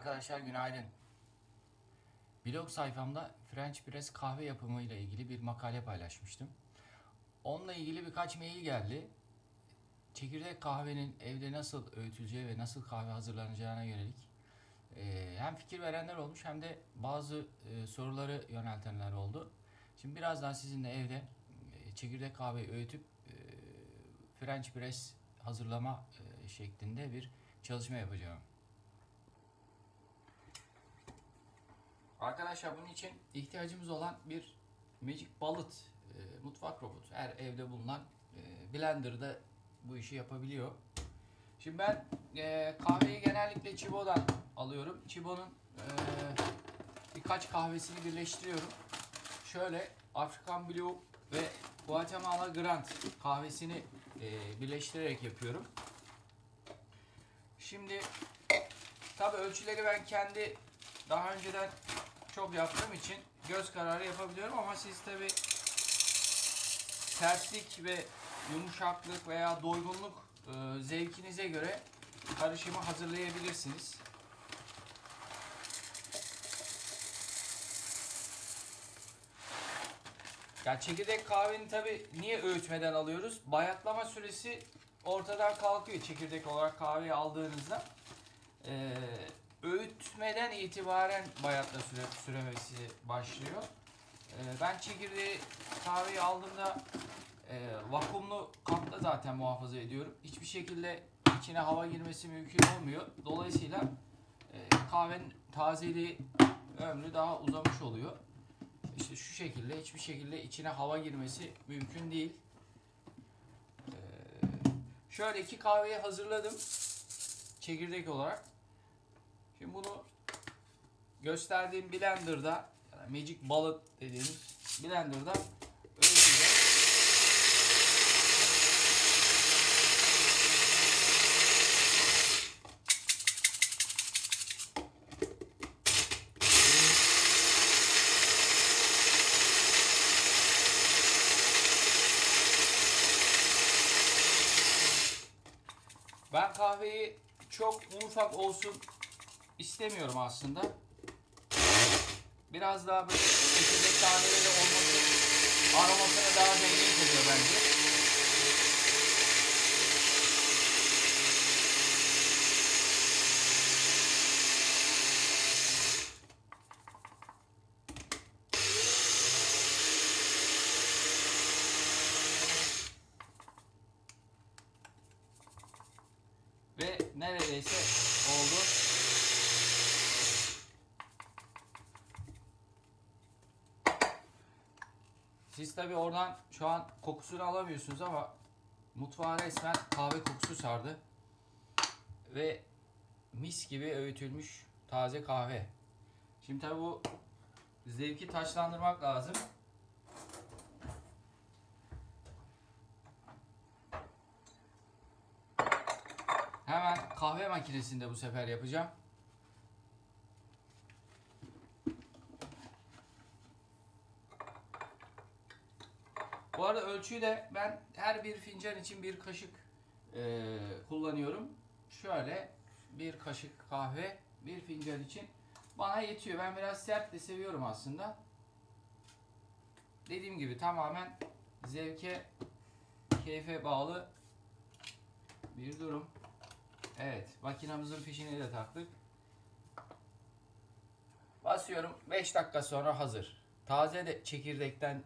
Arkadaşlar günaydın. Blog sayfamda French Press kahve yapımı ile ilgili bir makale paylaşmıştım. Onunla ilgili birkaç mail geldi. Çekirdek kahvenin evde nasıl öğütüleceği ve nasıl kahve hazırlanacağına yönelik hem fikir verenler olmuş hem de bazı soruları yöneltenler oldu. Şimdi birazdan sizinle evde çekirdek kahveyi öğütüp e, French Press hazırlama şeklinde bir çalışma yapacağım. Arkadaşlar bunun için ihtiyacımız olan bir Magic Bullet e, mutfak robotu. Her evde bulunan e, blenderda bu işi yapabiliyor. Şimdi ben e, kahveyi genellikle Chibo'dan alıyorum. Chibo'nun e, birkaç kahvesini birleştiriyorum. Şöyle African Blue ve Guatemala Grand kahvesini e, birleştirerek yapıyorum. Şimdi tabi ölçüleri ben kendi daha önceden çok yaptığım için göz kararı yapabiliyorum ama siz tabi sertlik ve yumuşaklık veya doygunluk e, zevkinize göre karışımı hazırlayabilirsiniz. Ya çekirdek kahveni tabi niye öğütmeden alıyoruz? Bayatlama süresi ortadan kalkıyor çekirdek olarak kahveyi aldığınızda. Ee, öğütmeden itibaren bayatla süre, süremesi başlıyor. Ee, ben çekirdeği kahveyi aldığımda e, vakumlu kapta zaten muhafaza ediyorum. Hiçbir şekilde içine hava girmesi mümkün olmuyor. Dolayısıyla e, kahvenin tazeliği ömrü daha uzamış oluyor. İşte şu şekilde hiçbir şekilde içine hava girmesi mümkün değil. Ee, şöyle iki kahveyi hazırladım çekirdek olarak. Şimdi bunu gösterdiğim blenderda yani Magic Bullet dediğimiz blenderda öğüteceğim. Ben kahveyi çok ufak olsun istemiyorum aslında. Biraz daha böyle çekirdek taneleri olması aromasını daha zengin kılıyor bence. Ve neredeyse oldu. Siz tabi oradan şu an kokusunu alamıyorsunuz ama mutfağa resmen kahve kokusu sardı. Ve mis gibi öğütülmüş taze kahve. Şimdi tabi bu zevki taşlandırmak lazım. Hemen kahve makinesinde bu sefer yapacağım. Bu arada ölçüyü de ben her bir fincan için bir kaşık e, kullanıyorum. Şöyle bir kaşık kahve bir fincan için bana yetiyor. Ben biraz sert de seviyorum aslında. Dediğim gibi tamamen zevke, keyfe bağlı bir durum. Evet, makinamızın fişini de taktık. Basıyorum. 5 dakika sonra hazır. Taze de çekirdekten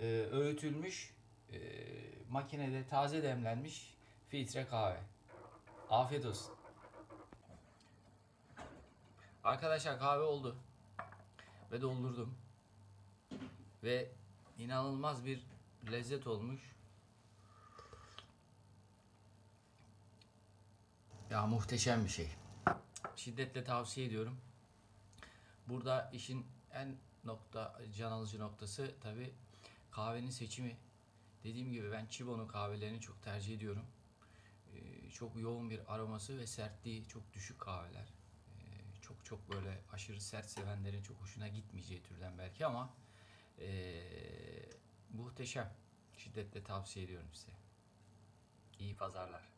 e, öğütülmüş, e, makinede taze demlenmiş filtre kahve. Afiyet olsun. Arkadaşlar kahve oldu. Ve doldurdum. Ve inanılmaz bir lezzet olmuş. Ya muhteşem bir şey. Şiddetle tavsiye ediyorum. Burada işin en nokta can alıcı noktası tabi kahvenin seçimi. Dediğim gibi ben Chibo'nun kahvelerini çok tercih ediyorum. Ee, çok yoğun bir aroması ve sertliği çok düşük kahveler. Ee, çok çok böyle aşırı sert sevenlerin çok hoşuna gitmeyeceği türden belki ama ee, muhteşem. Şiddetle tavsiye ediyorum size. İyi pazarlar.